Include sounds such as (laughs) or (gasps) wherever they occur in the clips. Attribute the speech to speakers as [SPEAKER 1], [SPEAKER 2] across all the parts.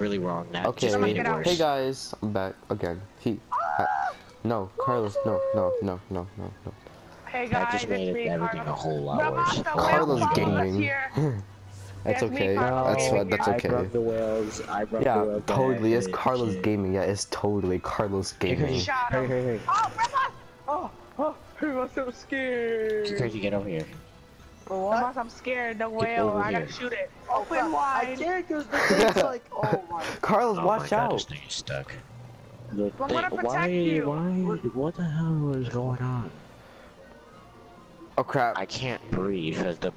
[SPEAKER 1] really wrong. That
[SPEAKER 2] Okay,
[SPEAKER 1] just
[SPEAKER 3] get
[SPEAKER 1] worse.
[SPEAKER 2] hey guys, I'm back again. He, uh, no, Carlos, no, no, no, no, no, no.
[SPEAKER 3] Hey
[SPEAKER 1] That
[SPEAKER 3] guys,
[SPEAKER 1] just made
[SPEAKER 3] it's
[SPEAKER 1] it
[SPEAKER 3] me,
[SPEAKER 1] everything a
[SPEAKER 3] Carlos.
[SPEAKER 1] whole lot worse.
[SPEAKER 3] off the wheel,
[SPEAKER 2] Carlos gaming. (laughs) That's okay.
[SPEAKER 3] Carlos
[SPEAKER 2] That's what. That's
[SPEAKER 1] I
[SPEAKER 2] okay.
[SPEAKER 1] broke the wheels. I broke the
[SPEAKER 2] Yeah, totally. It's Carlos
[SPEAKER 1] shit.
[SPEAKER 2] gaming. Yeah, it's totally Carlos (laughs) gaming.
[SPEAKER 1] hey,
[SPEAKER 3] Shut
[SPEAKER 1] hey, hey, hey.
[SPEAKER 3] Oh, Grandma! Oh, oh, he was so scared.
[SPEAKER 1] Crazy, get over here.
[SPEAKER 3] Unless I'm scared, the whale, I gotta
[SPEAKER 1] here.
[SPEAKER 3] shoot it.
[SPEAKER 4] Oh,
[SPEAKER 3] Open
[SPEAKER 4] crap. I
[SPEAKER 3] wide.
[SPEAKER 4] can't because the like, oh my. (laughs)
[SPEAKER 2] Carlos,
[SPEAKER 1] Oh
[SPEAKER 2] watch
[SPEAKER 1] my God,
[SPEAKER 2] out.
[SPEAKER 1] this thing is stuck. The
[SPEAKER 3] I'm
[SPEAKER 1] thing,
[SPEAKER 3] gonna
[SPEAKER 1] why,
[SPEAKER 3] you.
[SPEAKER 1] why, what the hell is going on?
[SPEAKER 2] Oh crap!
[SPEAKER 1] I can't breathe because the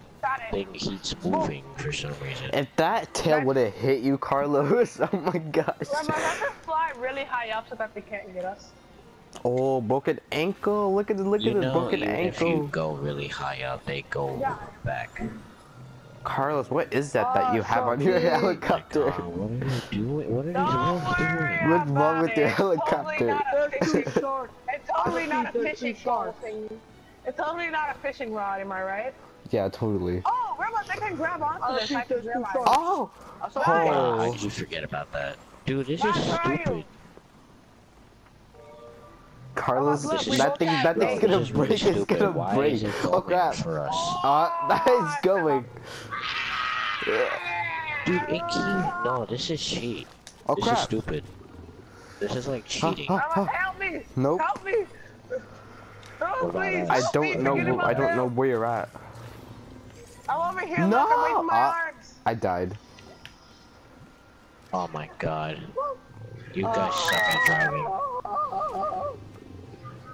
[SPEAKER 1] thing keeps moving for some reason.
[SPEAKER 2] If that tail would have hit you, Carlos, (laughs) oh my gosh.
[SPEAKER 3] Grandma, let's just fly really high up so that they can't get us.
[SPEAKER 2] Oh, broken ankle. Look at the look
[SPEAKER 1] You
[SPEAKER 2] at the
[SPEAKER 1] know,
[SPEAKER 2] broken
[SPEAKER 1] even if you go really high up, they go
[SPEAKER 3] Yeah.
[SPEAKER 1] back.
[SPEAKER 2] Carlos, what is that that
[SPEAKER 3] Oh,
[SPEAKER 2] you have
[SPEAKER 3] so
[SPEAKER 2] on your
[SPEAKER 3] big.
[SPEAKER 2] helicopter?
[SPEAKER 1] Oh, what are you doing? What are these
[SPEAKER 3] Don't
[SPEAKER 1] doing?
[SPEAKER 2] What's wrong with your
[SPEAKER 3] it. It's
[SPEAKER 2] helicopter?
[SPEAKER 3] Totally not a
[SPEAKER 4] That's too
[SPEAKER 3] fishing, (laughs)
[SPEAKER 4] short.
[SPEAKER 3] it's totally not a fishing rod. It's totally not a fishing rod, am I right?
[SPEAKER 2] Yeah, totally.
[SPEAKER 3] Oh, Grandma, they can grab onto
[SPEAKER 4] Oh,
[SPEAKER 3] this. I
[SPEAKER 4] shoot,
[SPEAKER 3] can
[SPEAKER 4] there's two
[SPEAKER 3] realize.
[SPEAKER 4] sharks.
[SPEAKER 2] Oh!
[SPEAKER 4] I saw
[SPEAKER 3] Why?
[SPEAKER 1] Ah, I
[SPEAKER 2] Oh.
[SPEAKER 1] forget about that. Dude, this is
[SPEAKER 3] stupid. are you?
[SPEAKER 1] Stupid.
[SPEAKER 2] Carlos,
[SPEAKER 3] Look, we
[SPEAKER 2] that thing, that thing's
[SPEAKER 1] Bro,
[SPEAKER 2] gonna
[SPEAKER 1] this really
[SPEAKER 2] break. It's gonna
[SPEAKER 1] Why
[SPEAKER 2] break.
[SPEAKER 1] is it
[SPEAKER 2] Oh crap!
[SPEAKER 1] for us?
[SPEAKER 2] Uh, (laughs) that is going.
[SPEAKER 1] Dude, it keeps... No, this is cheat.
[SPEAKER 2] Oh
[SPEAKER 1] this is
[SPEAKER 2] crap!
[SPEAKER 1] stupid. This is like cheating.
[SPEAKER 2] Huh?
[SPEAKER 3] Grandma, help me!
[SPEAKER 2] Nope.
[SPEAKER 3] Help me! Oh, please.
[SPEAKER 2] I don't know.
[SPEAKER 3] forget about
[SPEAKER 2] I don't know where you're at.
[SPEAKER 3] I'm over here.
[SPEAKER 2] No,
[SPEAKER 3] Look, I'm waving my
[SPEAKER 2] uh,
[SPEAKER 3] arms.
[SPEAKER 2] I died.
[SPEAKER 1] Oh my god. You guys suck at driving.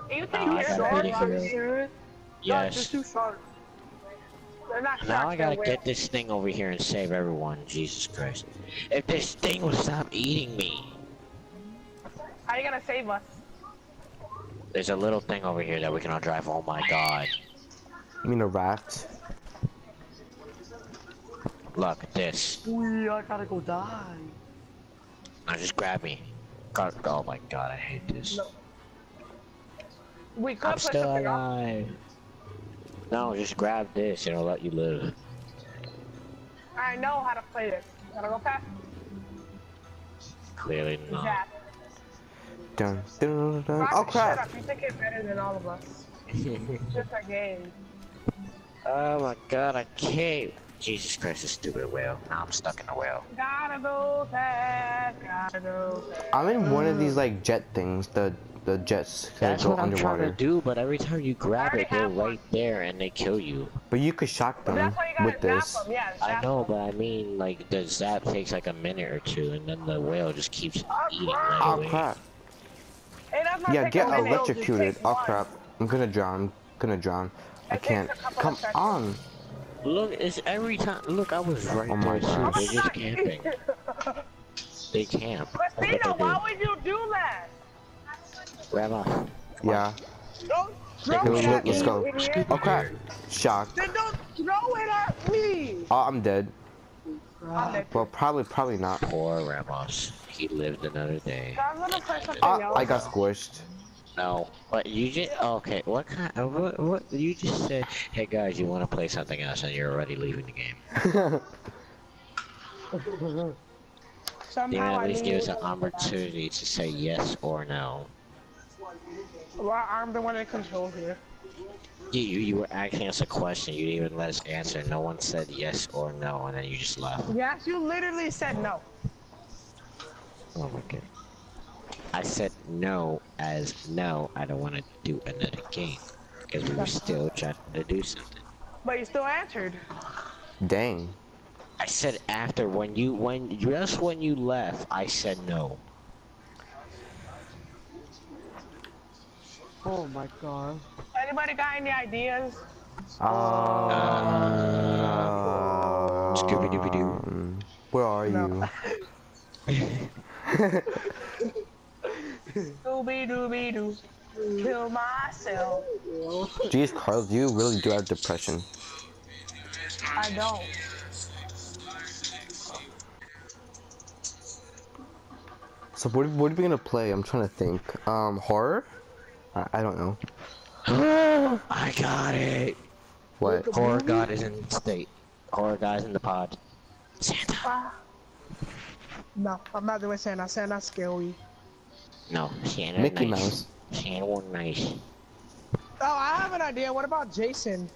[SPEAKER 3] You think
[SPEAKER 1] Now I
[SPEAKER 3] you're
[SPEAKER 1] gotta
[SPEAKER 3] short?
[SPEAKER 1] pity
[SPEAKER 3] Are
[SPEAKER 1] for
[SPEAKER 3] you
[SPEAKER 1] you.
[SPEAKER 3] serious?
[SPEAKER 1] Yes.
[SPEAKER 4] they're too sharp.
[SPEAKER 3] They're not
[SPEAKER 1] Now I gotta
[SPEAKER 3] they're
[SPEAKER 1] get this thing over here and save everyone. Jesus Christ. If this thing would stop eating me.
[SPEAKER 3] How are you gonna save us?
[SPEAKER 1] There's a little thing over here that we can all drive. Oh my god.
[SPEAKER 2] You mean a raft?
[SPEAKER 1] Look at this.
[SPEAKER 4] Wee, I gotta go die.
[SPEAKER 1] Now just grab me. God, oh my god, I hate this.
[SPEAKER 3] No. We could
[SPEAKER 1] I'm
[SPEAKER 3] put
[SPEAKER 1] still
[SPEAKER 3] something up.
[SPEAKER 1] alive. No, just grab this and I'll let you live.
[SPEAKER 3] I know how to play this. Gotta go fast.
[SPEAKER 1] Clearly not.
[SPEAKER 3] Zap.
[SPEAKER 2] Dun, dun, dun.
[SPEAKER 3] Rocket,
[SPEAKER 2] Oh
[SPEAKER 3] shut
[SPEAKER 2] crap!
[SPEAKER 3] up. You think it's better than all of us. It's (laughs) just a game.
[SPEAKER 1] oh my god, I can't. Jesus Christ, this stupid whale. Now I'm stuck in the whale.
[SPEAKER 3] Gotta go fast. Gotta go fast.
[SPEAKER 2] I'm in one of these like jet things. The the jets that
[SPEAKER 1] That's
[SPEAKER 2] go
[SPEAKER 1] what I'm
[SPEAKER 2] underwater.
[SPEAKER 1] trying to do, but every time you grab it, they're
[SPEAKER 3] have one.
[SPEAKER 1] right there and they kill you.
[SPEAKER 2] But you could shock them
[SPEAKER 3] That's why you gotta
[SPEAKER 2] with this.
[SPEAKER 3] them. Yeah,
[SPEAKER 1] I know,
[SPEAKER 3] them.
[SPEAKER 1] but I mean, like, the zap takes like a minute or two, and then the whale just keeps
[SPEAKER 3] Oh,
[SPEAKER 1] eating
[SPEAKER 3] crap.
[SPEAKER 1] right
[SPEAKER 2] Oh
[SPEAKER 1] away.
[SPEAKER 2] crap!
[SPEAKER 3] It
[SPEAKER 2] Yeah, get
[SPEAKER 3] a minute. It
[SPEAKER 2] electrocuted.
[SPEAKER 3] takes
[SPEAKER 2] Oh
[SPEAKER 3] one.
[SPEAKER 2] crap! I'm gonna drown. I'm Gonna drown. I
[SPEAKER 3] It takes
[SPEAKER 2] can't. Come
[SPEAKER 3] of seconds.
[SPEAKER 2] on!
[SPEAKER 1] Look, it's every time. Look, I was right
[SPEAKER 2] Oh my
[SPEAKER 1] there, They're just camping. They camp. That's what
[SPEAKER 3] Christina,
[SPEAKER 1] they
[SPEAKER 3] why
[SPEAKER 1] do.
[SPEAKER 3] would you do that?
[SPEAKER 1] Grandma,
[SPEAKER 2] Yeah.
[SPEAKER 3] Don't throw
[SPEAKER 2] Okay,
[SPEAKER 3] it
[SPEAKER 2] let-
[SPEAKER 3] at
[SPEAKER 2] let's
[SPEAKER 3] me,
[SPEAKER 2] go.
[SPEAKER 3] you idiot.
[SPEAKER 2] Oh crap! Shock.
[SPEAKER 3] Then don't throw it at me.
[SPEAKER 2] Oh, I'm dead.
[SPEAKER 3] I'm.
[SPEAKER 2] Well, probably, probably not.
[SPEAKER 1] poor Ramos. He lived another day.
[SPEAKER 3] I'm gonna play something
[SPEAKER 2] Ah,
[SPEAKER 3] else.
[SPEAKER 2] I got squished.
[SPEAKER 1] No, but you just okay. What kind? Of, uh, what? What? You just said, "Hey guys, you want to play something else?" and you're already leaving the game. You (laughs)
[SPEAKER 3] Somehow
[SPEAKER 1] know, at least
[SPEAKER 3] knew
[SPEAKER 1] give us an opportunity to say yes or no.
[SPEAKER 3] Well, I'm the one in control here.
[SPEAKER 1] You, you, you were asking us a question. You didn't even let us answer. No one said yes or no, and then you just left.
[SPEAKER 3] Yes, you literally said no.
[SPEAKER 1] Oh my god. I said no as no. I don't want to do another game because we were still trying to do something.
[SPEAKER 3] But you still answered.
[SPEAKER 2] Dang.
[SPEAKER 1] I said after when you when just when you left, I said no.
[SPEAKER 4] Oh my god.
[SPEAKER 3] Anybody got any ideas?
[SPEAKER 2] Uh,
[SPEAKER 1] Scooby-Dooby-Doo.
[SPEAKER 2] um, Where are
[SPEAKER 3] No.
[SPEAKER 2] you? (laughs) (laughs)
[SPEAKER 3] Dooby dooby doo. Kill myself.
[SPEAKER 2] Jeez, Carlos, you really do have depression.
[SPEAKER 3] I don't.
[SPEAKER 2] So what, what are we gonna play? I'm trying to think. Um, horror? I, I don't know. (gasps)
[SPEAKER 1] I got it.
[SPEAKER 2] What?
[SPEAKER 1] Horror God is in state. Horror guy's in the pod. Santa.
[SPEAKER 3] No, I'm not doing Santa. Santa's scary.
[SPEAKER 1] No, Santa
[SPEAKER 2] Mickey
[SPEAKER 1] nice.
[SPEAKER 2] Mouse.
[SPEAKER 1] Santa was nice.
[SPEAKER 3] Oh, I have an idea. What about Jason?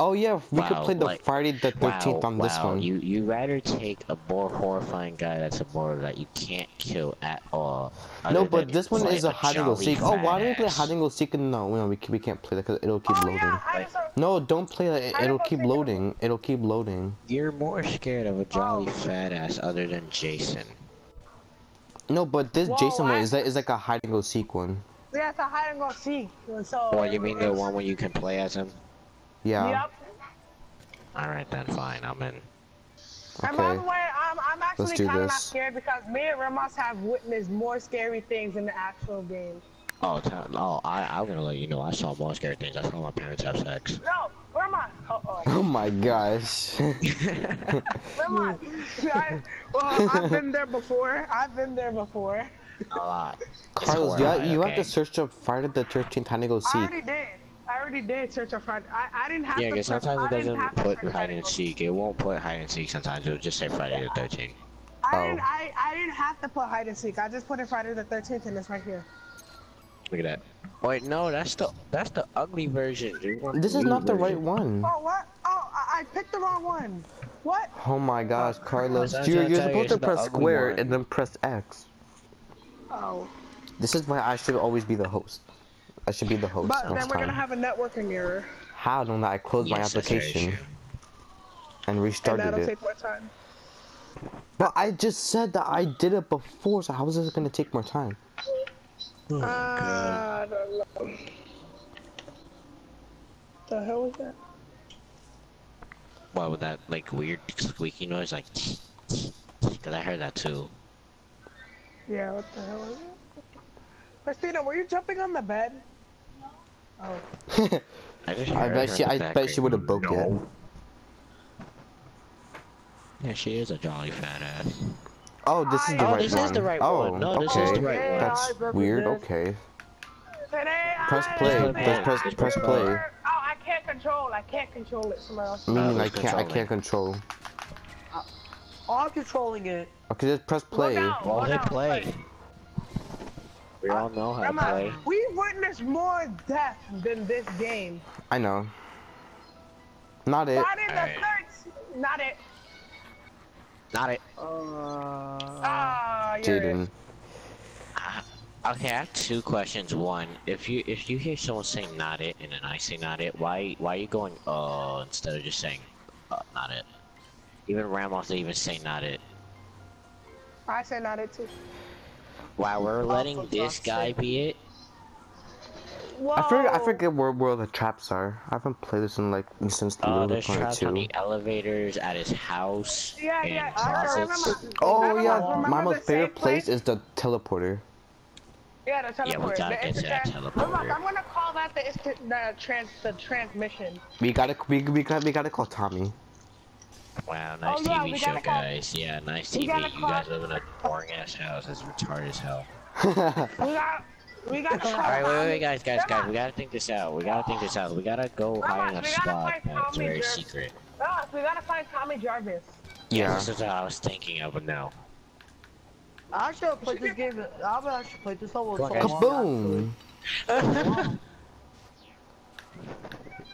[SPEAKER 2] Oh yeah, we could play the
[SPEAKER 1] like-
[SPEAKER 2] Friday the Thirteenth
[SPEAKER 1] wow,
[SPEAKER 2] on this
[SPEAKER 1] wow.
[SPEAKER 2] one.
[SPEAKER 1] You you rather take a more horrifying guy that's a more that you can't kill at all.
[SPEAKER 2] No, but this one is a hide and go seek. Oh, why don't we play
[SPEAKER 1] fat
[SPEAKER 2] hide and go seek? No, no, we can, we can't play that because it'll keep
[SPEAKER 3] Oh
[SPEAKER 2] loading.
[SPEAKER 3] yeah, I just,
[SPEAKER 2] No, don't play that.
[SPEAKER 3] Hide
[SPEAKER 2] It'll keep loading. It'll keep loading.
[SPEAKER 1] You're more scared of a jolly
[SPEAKER 3] Oh.
[SPEAKER 1] fat ass other than Jason.
[SPEAKER 2] No, but this
[SPEAKER 3] Whoa,
[SPEAKER 2] Jason one
[SPEAKER 3] I-
[SPEAKER 2] is that is like a hide and go seek one.
[SPEAKER 3] yeah, it's a hide and go seek. So.
[SPEAKER 1] Or you mean the one where you can play as him?
[SPEAKER 2] Yeah.
[SPEAKER 3] Yep.
[SPEAKER 1] Alright then, fine, I'm in.
[SPEAKER 3] And by
[SPEAKER 2] Okay.
[SPEAKER 3] the way, I'm, I'm actually
[SPEAKER 2] do
[SPEAKER 3] kind of not
[SPEAKER 2] this.
[SPEAKER 3] scared because me and Ramos have witnessed more scary things in the actual game.
[SPEAKER 1] Oh, t- oh, I, I'm gonna let you know. I saw more scary things. I saw my parents have sex.
[SPEAKER 3] No, Ramos. Uh oh.
[SPEAKER 2] Oh my gosh.
[SPEAKER 3] Ramos. (laughs) I, well, I've been there before. I've been there before.
[SPEAKER 1] a lot.
[SPEAKER 2] Carlos, you, have,
[SPEAKER 1] horrifying,
[SPEAKER 2] you have to search up Friday the Thirteenth hide and go
[SPEAKER 3] I already did. I already did search a Friday. I, I didn't have
[SPEAKER 1] Yeah,
[SPEAKER 3] to.
[SPEAKER 1] because
[SPEAKER 3] press-
[SPEAKER 1] sometimes it
[SPEAKER 3] I didn't
[SPEAKER 1] doesn't
[SPEAKER 3] have to
[SPEAKER 1] put hide and seek. It won't put hide and seek. Sometimes it'll just say Friday the 13th.
[SPEAKER 3] I
[SPEAKER 2] Oh.
[SPEAKER 3] didn't. I, I didn't have to put hide and seek. I just put it Friday the 13th, and it's right here.
[SPEAKER 1] Look at that. Wait, no, that's the that's the ugly version. dude. Want
[SPEAKER 2] This is
[SPEAKER 1] new
[SPEAKER 2] not the right
[SPEAKER 1] version.
[SPEAKER 2] one.
[SPEAKER 3] Oh what? Oh, I, I picked the wrong one. What?
[SPEAKER 2] Oh my gosh, Carlos.
[SPEAKER 1] I was
[SPEAKER 2] You're, you're supposed to press square
[SPEAKER 1] one.
[SPEAKER 2] and then press X.
[SPEAKER 3] Oh.
[SPEAKER 2] This is why I should always be the host. I should be the host
[SPEAKER 3] But then we're gonna have a networking error,
[SPEAKER 2] How don't I closed my
[SPEAKER 1] Yes, that's very
[SPEAKER 2] application
[SPEAKER 1] true.
[SPEAKER 2] and
[SPEAKER 3] and
[SPEAKER 2] restarted
[SPEAKER 3] that'll
[SPEAKER 2] it?
[SPEAKER 3] take more time.
[SPEAKER 2] But I just said that I did it before, so how is this gonna take more time?
[SPEAKER 1] Oh,
[SPEAKER 3] Uh,
[SPEAKER 1] God.
[SPEAKER 3] I don't know. The hell was that?
[SPEAKER 1] Why with that like weird squeaky noise, like? (sniffs) Cause I heard that too.
[SPEAKER 3] Yeah, what the hell was it? Christina, were you jumping on the bed? Oh. (laughs)
[SPEAKER 1] I
[SPEAKER 2] I bet she- I bet she would've broke it.
[SPEAKER 1] Yeah, she is a jolly fat ass.
[SPEAKER 2] Oh, this is the
[SPEAKER 3] Oh,
[SPEAKER 2] right
[SPEAKER 1] this
[SPEAKER 2] one.
[SPEAKER 1] is the right
[SPEAKER 2] oh,
[SPEAKER 1] one. No, this is the right one.
[SPEAKER 2] That's
[SPEAKER 4] Yeah, I
[SPEAKER 2] weird. Okay. Press play.
[SPEAKER 3] am
[SPEAKER 1] Press-
[SPEAKER 2] press- press play.
[SPEAKER 3] Oh, I can't control. I can't control it. Somewhere else.
[SPEAKER 2] Meaning
[SPEAKER 1] who's
[SPEAKER 2] I can't. I can't control.
[SPEAKER 4] Oh, I'm controlling it.
[SPEAKER 2] Okay, just press play.
[SPEAKER 3] out.
[SPEAKER 1] Well,
[SPEAKER 3] Oh,
[SPEAKER 1] hit play.
[SPEAKER 3] play.
[SPEAKER 1] We all know how to
[SPEAKER 3] Come on.
[SPEAKER 1] play.
[SPEAKER 3] We witnessed more death than this game.
[SPEAKER 2] I know. Not it.
[SPEAKER 3] Friday the
[SPEAKER 1] Alright.
[SPEAKER 3] 13th. Not it.
[SPEAKER 1] Not it.
[SPEAKER 4] Uh,
[SPEAKER 3] Ah, you're
[SPEAKER 2] Jaden.
[SPEAKER 1] Okay, I have two questions. One, if you if you hear someone saying not it and then I say not it, why why are you going uh instead of just saying uh, not it? Even Ramos didn't even say not it.
[SPEAKER 3] I say not it too.
[SPEAKER 1] Wow, we're letting
[SPEAKER 4] for
[SPEAKER 1] this
[SPEAKER 4] God's
[SPEAKER 1] guy
[SPEAKER 4] sake.
[SPEAKER 1] be it.
[SPEAKER 3] Whoa.
[SPEAKER 2] I forget. I forget where where the traps are. I haven't played this in like since the
[SPEAKER 1] Uh, there's traps on the elevators at his house
[SPEAKER 3] Yeah,
[SPEAKER 1] and
[SPEAKER 3] yeah. I
[SPEAKER 1] closets.
[SPEAKER 3] remember.
[SPEAKER 2] Oh
[SPEAKER 3] Remember-
[SPEAKER 2] yeah,
[SPEAKER 3] remember
[SPEAKER 2] Mama's
[SPEAKER 3] the
[SPEAKER 2] favorite
[SPEAKER 3] safe
[SPEAKER 2] place is the teleporter.
[SPEAKER 3] Yeah, the
[SPEAKER 1] Yeah, we
[SPEAKER 3] teleporter.
[SPEAKER 1] gotta
[SPEAKER 3] the
[SPEAKER 1] get to that teleporter.
[SPEAKER 3] Look, I'm gonna call that the, the trans the transmission.
[SPEAKER 2] We gotta we, we got we gotta call Tommy.
[SPEAKER 1] Wow, nice
[SPEAKER 3] Oh, yeah,
[SPEAKER 1] TV
[SPEAKER 3] we
[SPEAKER 1] show,
[SPEAKER 3] gotta call-
[SPEAKER 1] guys. Yeah, nice TV. You guys live in a boring ass house. It's retarded as hell. (laughs)
[SPEAKER 3] We gotta
[SPEAKER 1] Alright, wait, wait, wait, guys, guys, guys. We gotta think this out. We gotta think this out. We gotta go
[SPEAKER 3] Come
[SPEAKER 1] hide in a spot that's very
[SPEAKER 3] dude.
[SPEAKER 1] secret.
[SPEAKER 3] Ah, we gotta find Tommy Jarvis.
[SPEAKER 2] Yeah.
[SPEAKER 1] This is what I was thinking of, but no.
[SPEAKER 4] I should have played this game. I've actually played this level
[SPEAKER 1] Go
[SPEAKER 4] so
[SPEAKER 1] on,
[SPEAKER 2] Kaboom!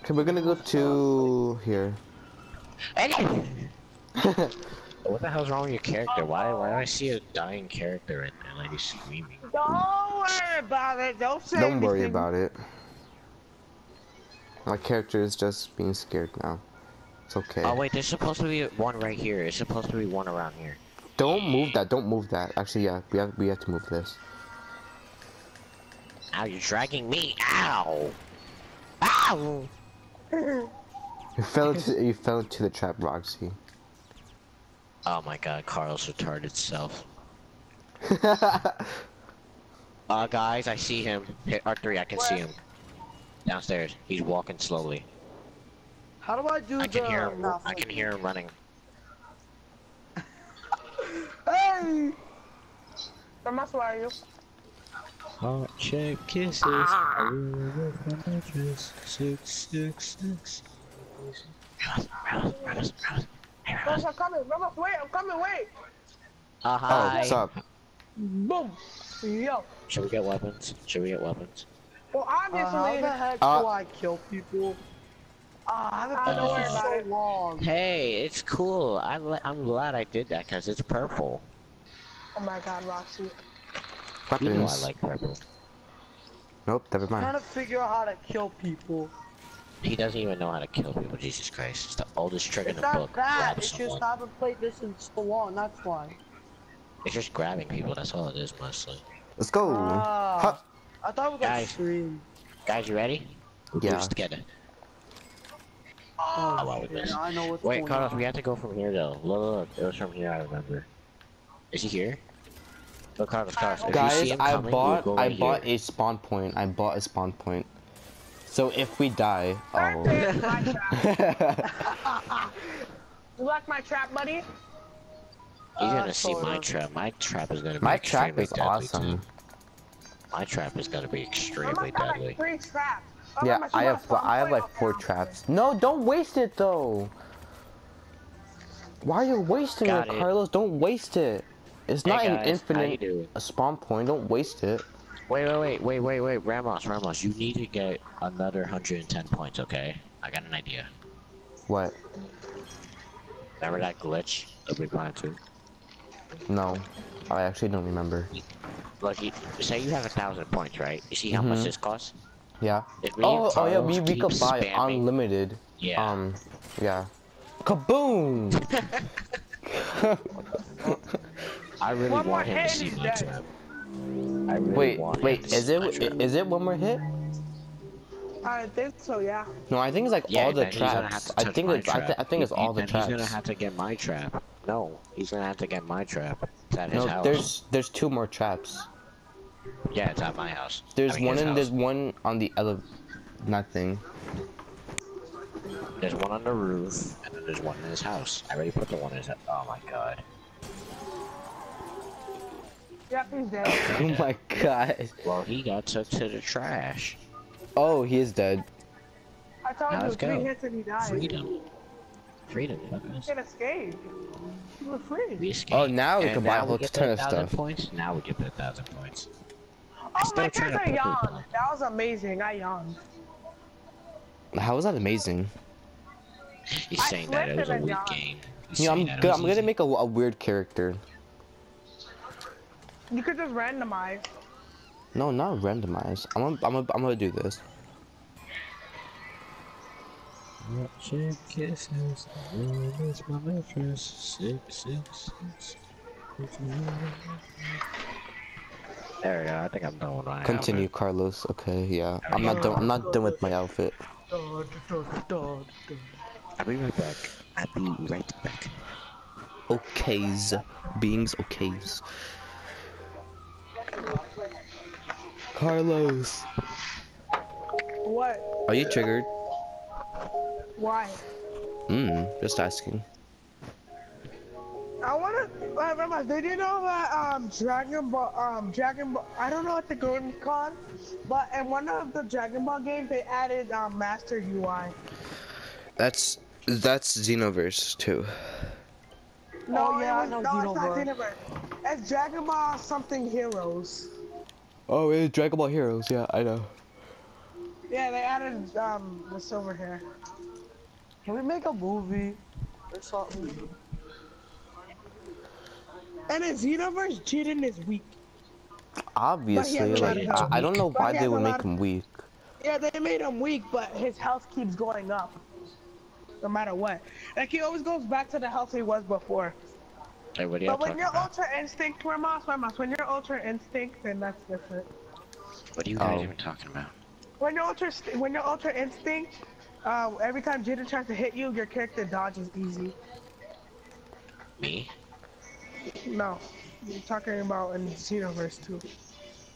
[SPEAKER 2] Okay, we're gonna go to here. (laughs)
[SPEAKER 1] what the hell's wrong with your character? Why, why do I see a dying character right there, like he's screaming?
[SPEAKER 3] Don't worry about it. Don't say
[SPEAKER 2] Don't worry about it. My character is just being scared now. It's okay.
[SPEAKER 1] Oh wait, there's supposed to be one right here. It's supposed to be one around here.
[SPEAKER 2] Don't move that. Don't move that. Actually, yeah, we have we have to move this.
[SPEAKER 1] Ow, you're dragging me! Ow! Ow!
[SPEAKER 2] You fell into you fell into the trap, Roxy.
[SPEAKER 1] Oh my god, Carl's retarded self. (laughs) Uh, guys, I see him. Hit R3, I can see him. Downstairs. He's walking slowly.
[SPEAKER 4] How do I do
[SPEAKER 1] I can hear him.
[SPEAKER 4] Nah,
[SPEAKER 1] I can hear him running. (laughs)
[SPEAKER 3] Hey. Thomas, where are you?
[SPEAKER 1] Heart shaped kisses.
[SPEAKER 3] Ah.
[SPEAKER 1] Six, six, six. Ramos, Ramos, Ramos, Ramos. Hey, Ramos.
[SPEAKER 3] Thomas, I'm coming. Thomas, wait. I'm coming. Wait.
[SPEAKER 1] Uh,
[SPEAKER 2] Oh, what's up?
[SPEAKER 3] Boom. Yo.
[SPEAKER 1] Should we get weapons? Should we get weapons?
[SPEAKER 3] Well,
[SPEAKER 4] Uh, how
[SPEAKER 3] obviously.
[SPEAKER 4] the heck
[SPEAKER 2] Uh,
[SPEAKER 4] do I kill people? Uh, I haven't
[SPEAKER 3] Uh,
[SPEAKER 4] played
[SPEAKER 3] don't
[SPEAKER 4] this in so long.
[SPEAKER 1] Hey, it's cool. I li- I'm glad I did that because it's purple.
[SPEAKER 3] oh my God, Roxy.
[SPEAKER 1] You know I like purple.
[SPEAKER 2] Nope, never mind.
[SPEAKER 4] I'm
[SPEAKER 2] mind.
[SPEAKER 4] trying to figure out how to kill people.
[SPEAKER 1] He doesn't even know how to kill people. Jesus Christ! It's the oldest trick in the
[SPEAKER 4] not
[SPEAKER 1] book.
[SPEAKER 4] that. It's
[SPEAKER 1] someone.
[SPEAKER 4] just I haven't played this in so long. That's why.
[SPEAKER 1] It's just grabbing people. That's all it is mostly.
[SPEAKER 2] Let's go.
[SPEAKER 4] Ah,
[SPEAKER 2] Ha-
[SPEAKER 4] I thought it was
[SPEAKER 1] Guys.
[SPEAKER 4] extreme.
[SPEAKER 1] Guys, you ready? We'll do
[SPEAKER 2] Yeah.
[SPEAKER 1] this together.
[SPEAKER 4] Oh,
[SPEAKER 1] wow, we
[SPEAKER 4] shit,
[SPEAKER 1] missed.
[SPEAKER 4] I know what's
[SPEAKER 1] Wait,
[SPEAKER 4] going
[SPEAKER 1] Carlos,
[SPEAKER 4] on.
[SPEAKER 1] we have to go from here though. Look, look, look. It was from here. I remember. Is he here? Look, Carlos, Carlos. If you see
[SPEAKER 2] Guys,
[SPEAKER 1] him
[SPEAKER 2] I bought
[SPEAKER 1] we'll go
[SPEAKER 2] I
[SPEAKER 1] right
[SPEAKER 2] bought
[SPEAKER 1] here.
[SPEAKER 2] a spawn point. I bought a spawn point. So if we die,
[SPEAKER 3] That's
[SPEAKER 2] oh.
[SPEAKER 3] it, my trap. (laughs) You like my trap, buddy?
[SPEAKER 1] You're
[SPEAKER 4] Uh,
[SPEAKER 1] gonna see my trap. My trap is gonna be
[SPEAKER 2] My trap is
[SPEAKER 1] deadly,
[SPEAKER 2] awesome.
[SPEAKER 1] Too. My trap is gonna be
[SPEAKER 3] I
[SPEAKER 1] extremely
[SPEAKER 3] must have
[SPEAKER 1] deadly.
[SPEAKER 3] like three traps. Oh,
[SPEAKER 2] Yeah,
[SPEAKER 3] must
[SPEAKER 2] I
[SPEAKER 3] have
[SPEAKER 2] have I have like four
[SPEAKER 3] down.
[SPEAKER 2] traps. No, don't waste it though. Why are you wasting
[SPEAKER 1] Got
[SPEAKER 2] it,
[SPEAKER 1] it.
[SPEAKER 2] Carlos? Don't waste it. It's
[SPEAKER 1] Hey,
[SPEAKER 2] not
[SPEAKER 1] guys,
[SPEAKER 2] an infinite a spawn point. Don't waste it.
[SPEAKER 1] Wait, wait, wait, wait, wait, wait, Ramos, Ramos, you need to get another 110 points, okay? I got an idea.
[SPEAKER 2] What?
[SPEAKER 1] Remember that glitch that we ran to?
[SPEAKER 2] No, I actually don't remember.
[SPEAKER 1] Look, you, say you have a thousand points, right? You see how much
[SPEAKER 2] Mhm.
[SPEAKER 1] this costs?
[SPEAKER 2] Yeah.
[SPEAKER 1] If me
[SPEAKER 2] Oh, oh yeah, we, we could buy
[SPEAKER 1] spamming-
[SPEAKER 2] unlimited.
[SPEAKER 1] Yeah.
[SPEAKER 2] Um, yeah. Kaboom! (laughs) (laughs)
[SPEAKER 1] I really
[SPEAKER 3] One
[SPEAKER 1] want him to see
[SPEAKER 3] and
[SPEAKER 1] my trap. I really
[SPEAKER 2] wait,
[SPEAKER 1] want
[SPEAKER 2] wait,
[SPEAKER 1] to
[SPEAKER 2] is
[SPEAKER 1] see
[SPEAKER 2] it
[SPEAKER 1] my trap.
[SPEAKER 2] is it one more hit?
[SPEAKER 3] I think so, yeah.
[SPEAKER 2] No, I think it's like
[SPEAKER 1] Yeah,
[SPEAKER 2] all the
[SPEAKER 1] then he's gonna have
[SPEAKER 2] traps.
[SPEAKER 1] to
[SPEAKER 2] I think
[SPEAKER 1] my
[SPEAKER 2] it's I, th. I think it's all the
[SPEAKER 1] then
[SPEAKER 2] traps.
[SPEAKER 1] He's gonna have to get my trap. No, he's gonna have to get my trap. It's at his
[SPEAKER 2] No,
[SPEAKER 1] house.
[SPEAKER 2] there's there's two more traps.
[SPEAKER 1] Yeah, it's at my house.
[SPEAKER 2] There's
[SPEAKER 1] I mean,
[SPEAKER 2] one
[SPEAKER 1] his
[SPEAKER 2] in
[SPEAKER 1] house.
[SPEAKER 2] there's one on the other nothing.
[SPEAKER 1] There's one on the roof, and then there's one in his house. I already put the one in his. Oh my god.
[SPEAKER 3] Yep, he's dead.
[SPEAKER 2] Oh my god.
[SPEAKER 1] Well, he got took to the trash.
[SPEAKER 2] Oh, he is dead.
[SPEAKER 3] I told
[SPEAKER 1] Now
[SPEAKER 3] you,
[SPEAKER 1] let's
[SPEAKER 3] three
[SPEAKER 1] go.
[SPEAKER 3] hits and he died.
[SPEAKER 1] Freedom. Freedom.
[SPEAKER 3] You can escape. You were free.
[SPEAKER 1] We escaped.
[SPEAKER 2] Oh, now we
[SPEAKER 1] And
[SPEAKER 2] can buy a
[SPEAKER 1] now
[SPEAKER 2] whole ton of stuff.
[SPEAKER 1] Points. Now we get the thousand points.
[SPEAKER 3] Oh,
[SPEAKER 1] still
[SPEAKER 3] my
[SPEAKER 1] trying to
[SPEAKER 3] character yawned. That was amazing. I yawned.
[SPEAKER 2] How was that amazing?
[SPEAKER 1] He's
[SPEAKER 3] I
[SPEAKER 1] saying that it was a
[SPEAKER 3] and
[SPEAKER 1] weak
[SPEAKER 3] yawned.
[SPEAKER 1] game. He's
[SPEAKER 2] Yeah, I'm
[SPEAKER 1] saying
[SPEAKER 2] good. I'm gonna make a, a weird character.
[SPEAKER 3] You could just randomize.
[SPEAKER 2] No, not randomize. I'm gonna, I'm gonna, I'm gonna do this.
[SPEAKER 1] kisses, my mattress, six, six, six. There we go. I think I'm done with my
[SPEAKER 2] Continue,
[SPEAKER 1] outfit.
[SPEAKER 2] Carlos. Okay, yeah. I'm not done. I'm not done with my outfit.
[SPEAKER 1] I'll be right back. I'll be right back.
[SPEAKER 2] Okays, beings okays. Carlos,
[SPEAKER 3] What?
[SPEAKER 2] are you triggered?
[SPEAKER 3] Why?
[SPEAKER 2] Hmm, just asking.
[SPEAKER 3] I wanna. I remember. Did you know that um Dragon Ball um Dragon Ball? I don't know what the game's called, but in one of the Dragon Ball games they added um Master UI.
[SPEAKER 2] That's that's Xenoverse 2.
[SPEAKER 3] No,
[SPEAKER 4] Oh, yeah,
[SPEAKER 3] it
[SPEAKER 4] I
[SPEAKER 3] was,
[SPEAKER 4] know
[SPEAKER 3] no, it's not
[SPEAKER 4] Xenoverse.
[SPEAKER 3] It's Dragon Ball something Heroes.
[SPEAKER 2] Oh, it's Dragon Ball Heroes. Yeah, I know.
[SPEAKER 3] Yeah, they added um over here.
[SPEAKER 4] Can we make a movie or something?
[SPEAKER 3] And in Xenoverse, Jiren is weak.
[SPEAKER 2] Obviously, like I. I don't know why they would make him weak.
[SPEAKER 3] Yeah, they made him weak, but his health keeps going up. No matter what. Like he always goes back to the health he was before.
[SPEAKER 1] Hey, what are you
[SPEAKER 3] But when
[SPEAKER 1] talking
[SPEAKER 3] you're
[SPEAKER 1] about?
[SPEAKER 3] Ultra Instinct, Ramos, Ramos, when you're Ultra Instinct, then that's different.
[SPEAKER 1] What are you guys
[SPEAKER 2] Oh.
[SPEAKER 1] even talking about?
[SPEAKER 3] When you're Ultra, when you're Ultra Instinct, uh, every time Jiren tries to hit you, your character dodges easy.
[SPEAKER 1] Me?
[SPEAKER 3] No, you're talking about in Xenoverse 2.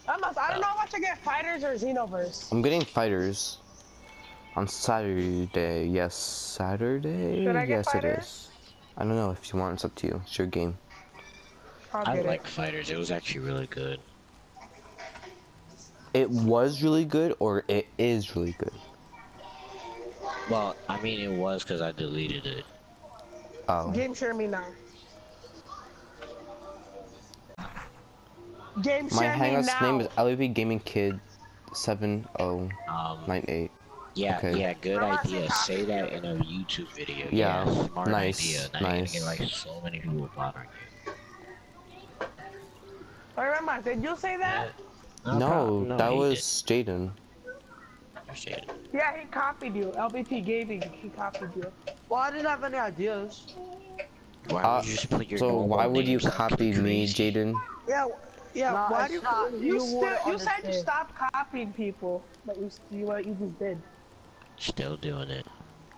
[SPEAKER 3] Ramos, I don't know what to get, Fighters or Xenoverse.
[SPEAKER 2] I'm getting fighters on Saturday. Yes, Saturday.
[SPEAKER 3] Should I get
[SPEAKER 2] yes, it
[SPEAKER 3] fighters?
[SPEAKER 2] is. I don't know if you want. It's up to you. It's your game.
[SPEAKER 3] I'll
[SPEAKER 1] like
[SPEAKER 3] it.
[SPEAKER 1] fighters. It was actually really good.
[SPEAKER 2] It was really good, or it is really good.
[SPEAKER 1] Well, I mean, it was because I deleted it.
[SPEAKER 2] Oh,
[SPEAKER 3] Game share me now. Game
[SPEAKER 2] My
[SPEAKER 3] share me
[SPEAKER 2] Hangout's
[SPEAKER 3] now.
[SPEAKER 2] name is LAV Gaming Kid seven oh
[SPEAKER 1] Um,
[SPEAKER 2] nine eight.
[SPEAKER 1] Yeah,
[SPEAKER 2] okay.
[SPEAKER 1] yeah, good idea. Say that in a YouTube video.
[SPEAKER 2] Yeah,
[SPEAKER 1] smart
[SPEAKER 2] nice,
[SPEAKER 1] idea. Now
[SPEAKER 2] nice.
[SPEAKER 1] you're gonna get like so many people bothering you.
[SPEAKER 3] Wait, Ramos, did you say that?
[SPEAKER 2] No,
[SPEAKER 1] problem.
[SPEAKER 2] that was Jaden.
[SPEAKER 1] didn't. Appreciate it.
[SPEAKER 3] Yeah, he copied you. LBP Gaming, he copied you.
[SPEAKER 4] Well, I didn't have any ideas.
[SPEAKER 1] Why
[SPEAKER 2] Uh,
[SPEAKER 1] would you just put your
[SPEAKER 2] So why would you copy me, Jaden?
[SPEAKER 3] Yeah, yeah.
[SPEAKER 4] Nah,
[SPEAKER 3] why do you?
[SPEAKER 4] not.
[SPEAKER 3] You,
[SPEAKER 4] You
[SPEAKER 3] still, you said you stopped copying people, but you you what you just did.
[SPEAKER 1] Still doing it.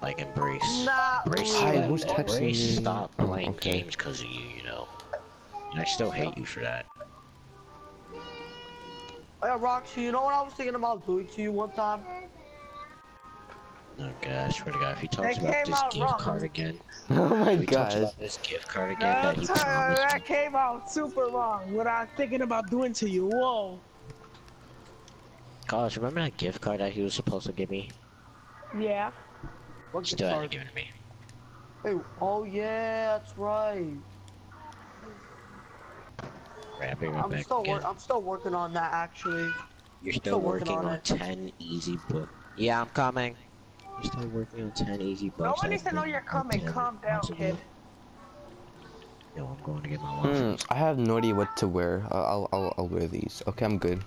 [SPEAKER 1] Like embrace.
[SPEAKER 4] Nah,
[SPEAKER 1] Embrace,
[SPEAKER 2] Hi,
[SPEAKER 1] that.
[SPEAKER 2] who's texting
[SPEAKER 1] embrace
[SPEAKER 2] me?
[SPEAKER 1] stop
[SPEAKER 2] Oh,
[SPEAKER 1] playing
[SPEAKER 2] okay.
[SPEAKER 1] games because of you, you know. And I still hate you for that.
[SPEAKER 4] Yeah, Roxy, you know what I was thinking about doing to you one time?
[SPEAKER 1] Oh god, I swear to god, if he talks
[SPEAKER 3] That
[SPEAKER 1] about this gift
[SPEAKER 3] wrong.
[SPEAKER 1] card again, (laughs)
[SPEAKER 2] Oh my
[SPEAKER 1] if he talks
[SPEAKER 2] gosh.
[SPEAKER 1] about this gift card again that he
[SPEAKER 3] That's, uh,
[SPEAKER 1] promised
[SPEAKER 3] that
[SPEAKER 1] me.
[SPEAKER 3] came out super wrong. What I was thinking about doing to you. Whoa.
[SPEAKER 1] Gosh, remember that gift card that he was supposed to give me?
[SPEAKER 3] Yeah.
[SPEAKER 4] What
[SPEAKER 1] Still
[SPEAKER 4] guitar?
[SPEAKER 1] hasn't given to me.
[SPEAKER 4] Hey, oh yeah, that's right.
[SPEAKER 1] Crap, you're right
[SPEAKER 4] I'm
[SPEAKER 1] back
[SPEAKER 4] still
[SPEAKER 1] again.
[SPEAKER 4] I'm still working on that actually.
[SPEAKER 1] You're
[SPEAKER 4] still
[SPEAKER 1] still
[SPEAKER 4] working
[SPEAKER 1] working
[SPEAKER 4] on
[SPEAKER 1] on 10 easy books. Yeah, I'm coming. You're still working on 10 easy books.
[SPEAKER 3] No one needs to know you're coming. Calm down, kid.
[SPEAKER 1] No, I'm going to get my
[SPEAKER 2] Hmm,
[SPEAKER 1] waffles.
[SPEAKER 2] I have no idea what to wear. I'll, I'll, I'll wear these. Okay, I'm good.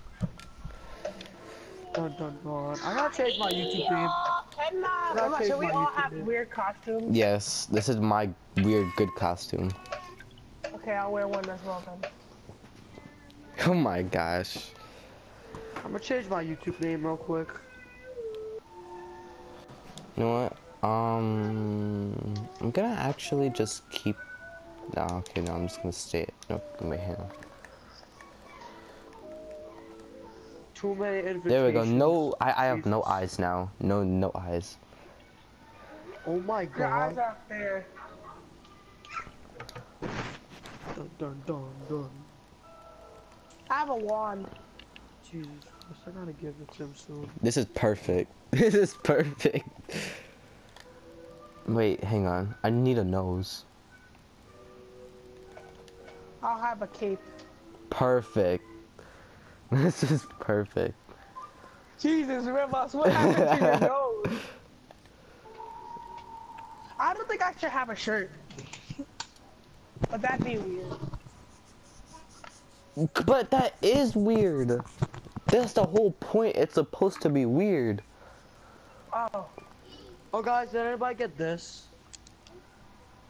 [SPEAKER 4] Dun dun dun. I gotta change my YouTube name.
[SPEAKER 3] And uh,
[SPEAKER 4] That
[SPEAKER 3] should we all have
[SPEAKER 4] name.
[SPEAKER 3] weird costumes?
[SPEAKER 2] Yes, this is my weird good costume.
[SPEAKER 3] Okay, I'll wear one as well then. (laughs)
[SPEAKER 2] Oh my gosh.
[SPEAKER 4] I'm gonna change my YouTube name real quick.
[SPEAKER 2] You know what? Um, I'm gonna actually just keep. No, okay, no, I'm just gonna stay. Nope, wait, hang on.
[SPEAKER 4] Too many invitations.
[SPEAKER 2] There we go. No, I, I have no eyes now. No, no eyes.
[SPEAKER 4] Oh my
[SPEAKER 3] Your eyes
[SPEAKER 4] god.
[SPEAKER 3] there.
[SPEAKER 4] Dun dun dun dun.
[SPEAKER 3] I have a wand.
[SPEAKER 4] Jesus Christ, I gotta give it to him soon.
[SPEAKER 2] This is perfect. (laughs) This is perfect. Wait, hang on. I need a nose.
[SPEAKER 3] I'll have a cape.
[SPEAKER 2] Perfect. (laughs) This is perfect.
[SPEAKER 3] Jesus, Rivas, what happened to your (laughs) nose? I don't think I should have a shirt. But that'd be weird.
[SPEAKER 2] But that is weird. That's the whole point. It's supposed to be weird.
[SPEAKER 3] Oh,
[SPEAKER 4] Oh guys, did anybody get this?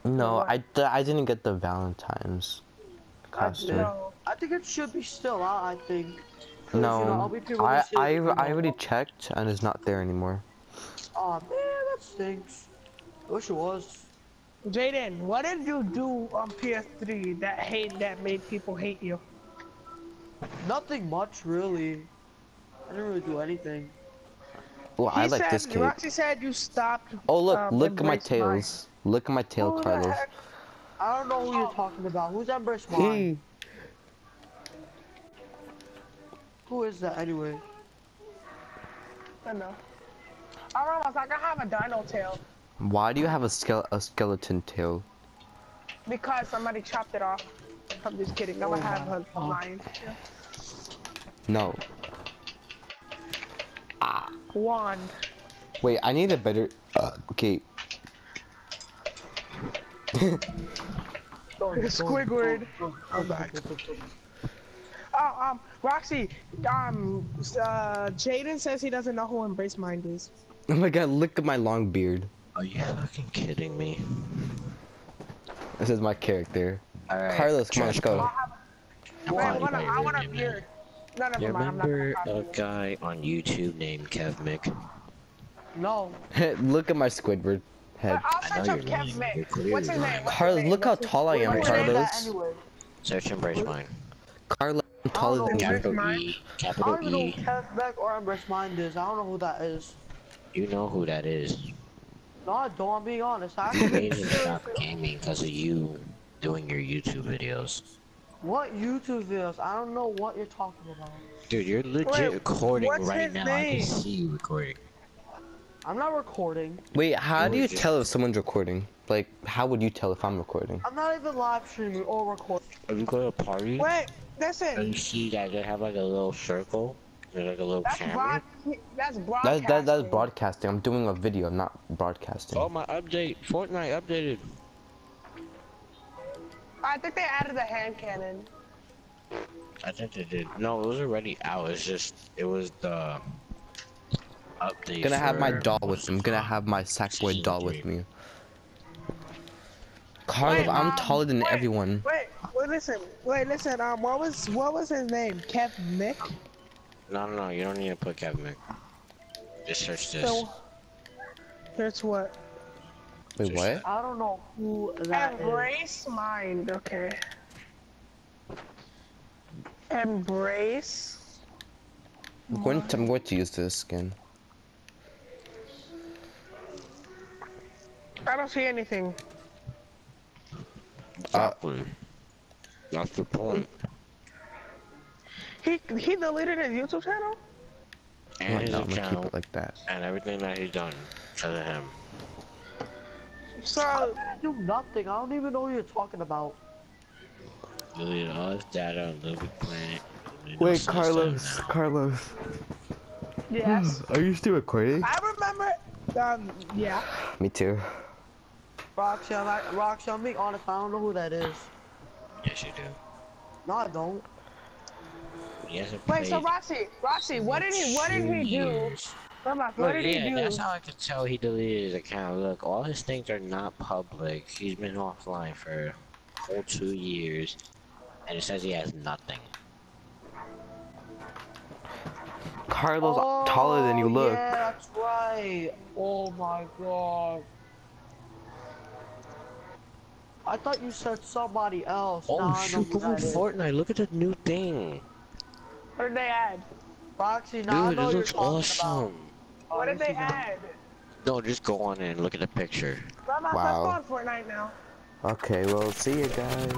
[SPEAKER 2] No,
[SPEAKER 3] What?
[SPEAKER 2] I, d- I didn't get the Valentine's costume.
[SPEAKER 3] no.
[SPEAKER 4] I think it should be still out, I think. 'Cause, you know,
[SPEAKER 2] No, I, I. I already checked and it's not there anymore.
[SPEAKER 4] Aw man, that stinks. I wish it was.
[SPEAKER 3] Jaden, what did you do on PS3 that hate that made people hate you?
[SPEAKER 4] Nothing much really. I didn't really do anything.
[SPEAKER 2] Well, I like
[SPEAKER 3] said,
[SPEAKER 2] this kid.
[SPEAKER 3] Roxy said you stopped.
[SPEAKER 2] Oh look,
[SPEAKER 3] um,
[SPEAKER 2] look at my
[SPEAKER 3] Embrace Mine.
[SPEAKER 2] tails. Look at my tail,
[SPEAKER 3] Who
[SPEAKER 2] Carlos.
[SPEAKER 4] I don't know who you're talking about. Who's Embrace Mine? Who is that anyway?
[SPEAKER 3] I don't know. I don't know, it's like I have a dino tail
[SPEAKER 2] Why do you have a, skele- a skeleton tail?
[SPEAKER 3] because somebody chopped it off. I'm just kidding. I'm
[SPEAKER 4] Oh
[SPEAKER 3] gonna have
[SPEAKER 4] my
[SPEAKER 3] a
[SPEAKER 4] God.
[SPEAKER 3] lion.
[SPEAKER 2] No. Ah.
[SPEAKER 3] Wand.
[SPEAKER 2] Wait, I need a better. Uh, okay.
[SPEAKER 3] Squidward. I'm back. Oh, um, Roxy, um, uh, Jaden says he doesn't know who Embrace Mind is.
[SPEAKER 2] Oh my god, look at my long beard.
[SPEAKER 1] Are you fucking kidding me?
[SPEAKER 2] This is my character.
[SPEAKER 1] Alright.
[SPEAKER 2] Carlos, come on, let's go.
[SPEAKER 1] I'm
[SPEAKER 3] Wait, I want,
[SPEAKER 1] by
[SPEAKER 3] a, I want a beard. No, never
[SPEAKER 1] You
[SPEAKER 3] mind. I'm not
[SPEAKER 1] remember a
[SPEAKER 3] it.
[SPEAKER 1] guy on YouTube named Kevmic?
[SPEAKER 4] No. (laughs)
[SPEAKER 2] look at my Squidward head.
[SPEAKER 3] I'll search
[SPEAKER 1] know
[SPEAKER 3] up
[SPEAKER 1] you're
[SPEAKER 3] Kev. Mick. What's his name? What's his
[SPEAKER 2] Carlos,
[SPEAKER 3] name?
[SPEAKER 2] look how
[SPEAKER 3] What's his-
[SPEAKER 2] tall I am,
[SPEAKER 3] what's
[SPEAKER 4] Who
[SPEAKER 3] his name?
[SPEAKER 4] named that
[SPEAKER 2] Carlos.
[SPEAKER 4] anyway?
[SPEAKER 1] Search Embrace Mine.
[SPEAKER 2] Carlos, I'm taller than you.
[SPEAKER 1] Capital
[SPEAKER 3] Mine?
[SPEAKER 1] E.
[SPEAKER 4] I
[SPEAKER 1] Capital
[SPEAKER 4] don't even know
[SPEAKER 1] E.
[SPEAKER 4] who Kenneth or Embrace Mind is. I don't know who that is.
[SPEAKER 1] You know who that is.
[SPEAKER 4] No, I don't. I'm being honest. I
[SPEAKER 1] You
[SPEAKER 4] actually
[SPEAKER 1] made stop gaming because of you doing your YouTube videos.
[SPEAKER 4] What YouTube videos? I don't know what you're talking about.
[SPEAKER 1] Dude, you're legit
[SPEAKER 3] Wait,
[SPEAKER 1] recording right
[SPEAKER 3] his
[SPEAKER 1] now. I can see you recording.
[SPEAKER 4] I'm not recording.
[SPEAKER 2] Wait, how do you
[SPEAKER 1] Gorgeous.
[SPEAKER 2] tell if someone's recording? Like, how would you tell if I'm recording?
[SPEAKER 4] I'm not even live streaming or recording.
[SPEAKER 1] Are you going to a party?
[SPEAKER 3] Wait, listen.
[SPEAKER 1] And you see that they have like a little circle. There's like a little
[SPEAKER 3] That's
[SPEAKER 1] camera.
[SPEAKER 3] broad. That's
[SPEAKER 2] That,
[SPEAKER 3] broadcasting.
[SPEAKER 2] that, that's broadcasting. I'm doing a video, not broadcasting.
[SPEAKER 1] Oh my update! Fortnite updated.
[SPEAKER 3] I think they added the hand cannon.
[SPEAKER 1] I think they did. No, it was already out. It's just it was the update.
[SPEAKER 2] gonna have my doll with me. I'm gonna have my Sackboy
[SPEAKER 1] Season
[SPEAKER 2] doll with me. Carlos,
[SPEAKER 3] Wait,
[SPEAKER 2] I'm
[SPEAKER 3] um,
[SPEAKER 2] taller than
[SPEAKER 3] wait,
[SPEAKER 2] everyone.
[SPEAKER 3] Wait, wait, listen, wait, listen. Um, what was what was his name? Kev Mick.
[SPEAKER 1] No, no, no. You don't need to put Kevin Mick. Just search this.
[SPEAKER 3] So, that's what.
[SPEAKER 2] Wait, what?
[SPEAKER 4] I don't know who that is.
[SPEAKER 3] Embrace mind. Okay. Embrace.
[SPEAKER 2] I'm going to, I'm going to use this skin.
[SPEAKER 3] I don't see anything.
[SPEAKER 1] Exactly. That's the point.
[SPEAKER 3] He he deleted his YouTube channel.
[SPEAKER 1] And his
[SPEAKER 2] now, I'm keep it like that.
[SPEAKER 1] and everything that he's done because of him.
[SPEAKER 3] So
[SPEAKER 4] I do nothing. I don't even know what you're talking about.
[SPEAKER 1] Deleted all his data on Little Big Planet.
[SPEAKER 2] Wait,
[SPEAKER 1] all
[SPEAKER 2] Carlos. Carlos.
[SPEAKER 3] yes,
[SPEAKER 2] Are you still recording?
[SPEAKER 3] I remember. Um, yeah.
[SPEAKER 2] Me too.
[SPEAKER 4] Roxy, I'm, act- Roxy, I'm being honest. I don't know who that is.
[SPEAKER 1] Yes, you do.
[SPEAKER 4] No, I don't.
[SPEAKER 1] He hasn't
[SPEAKER 3] Wait, so
[SPEAKER 1] played
[SPEAKER 3] Roxy, Roxy, what did he what did he do?
[SPEAKER 1] years.
[SPEAKER 3] Grandma, what
[SPEAKER 1] Look,
[SPEAKER 3] did
[SPEAKER 1] yeah,
[SPEAKER 3] he do?
[SPEAKER 1] that's how I could tell he deleted his account. Look, all his things are not public. He's been offline for a whole two years, and it says he has nothing.
[SPEAKER 2] Carlos, oh, taller than you
[SPEAKER 4] Oh,
[SPEAKER 2] look.
[SPEAKER 4] Yeah, that's right. Oh my god. I thought you said somebody else.
[SPEAKER 1] Oh
[SPEAKER 4] Now I know
[SPEAKER 1] shoot,
[SPEAKER 4] who
[SPEAKER 1] go on. Fortnite! Look at the new thing,
[SPEAKER 3] What did they add?
[SPEAKER 4] Roxy, now I
[SPEAKER 1] dude.
[SPEAKER 4] know
[SPEAKER 1] It looks awesome.
[SPEAKER 4] about. Oh,
[SPEAKER 3] What did they
[SPEAKER 4] oh,
[SPEAKER 3] add?
[SPEAKER 1] No, just go on and look at the picture.
[SPEAKER 2] Wow.
[SPEAKER 3] let's go on Fortnite now.
[SPEAKER 2] Okay, well, see you guys.